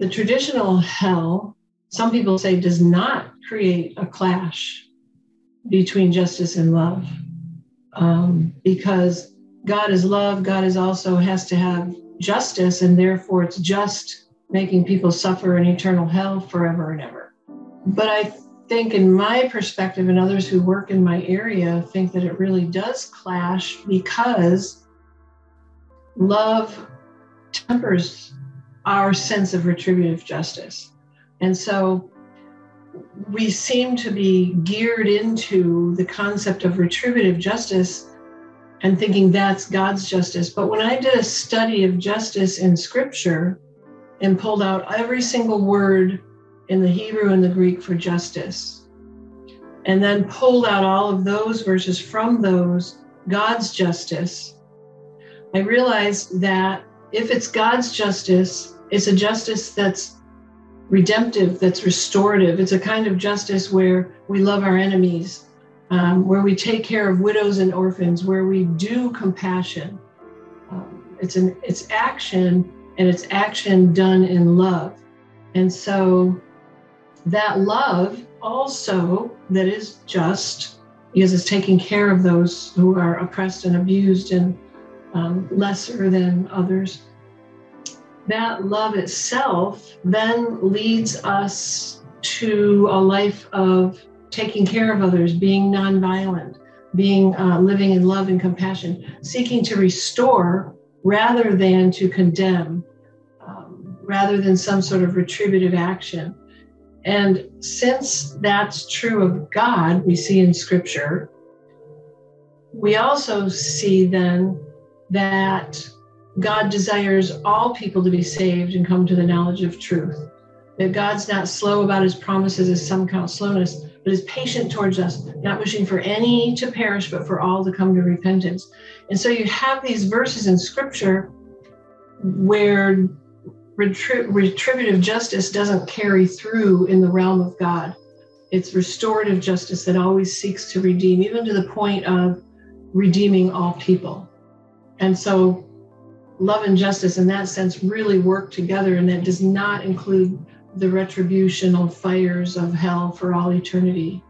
the traditional hell, some people say, does not create a clash between justice and love um, because God is love. God is also has to have justice, and therefore it's just making people suffer in eternal hell forever and ever. But I think, in my perspective, and others who work in my area think that it really does clash because love tempers our sense of retributive justice. And so we seem to be geared into the concept of retributive justice and thinking that's God's justice. But when I did a study of justice in scripture and pulled out every single word in the Hebrew and the Greek for justice, and then pulled out all of those verses from those, God's justice, I realized that if it's God's justice, it's a justice that's redemptive, that's restorative. It's a kind of justice where we love our enemies, um, where we take care of widows and orphans, where we do compassion. Um, it's an it's action, and it's action done in love. And so that love also that is just because it's taking care of those who are oppressed and abused and um, lesser than others that love itself then leads us to a life of taking care of others, being nonviolent, being uh, living in love and compassion, seeking to restore rather than to condemn, um, rather than some sort of retributive action. And since that's true of God, we see in Scripture, we also see then that God desires all people to be saved and come to the knowledge of truth. That God's not slow about his promises, as some count slowness, but is patient towards us, not wishing for any to perish, but for all to come to repentance. And so you have these verses in scripture where retributive justice doesn't carry through in the realm of God. It's restorative justice that always seeks to redeem, even to the point of redeeming all people. And so love and justice in that sense really work together, and that does not include the retributional fires of hell for all eternity.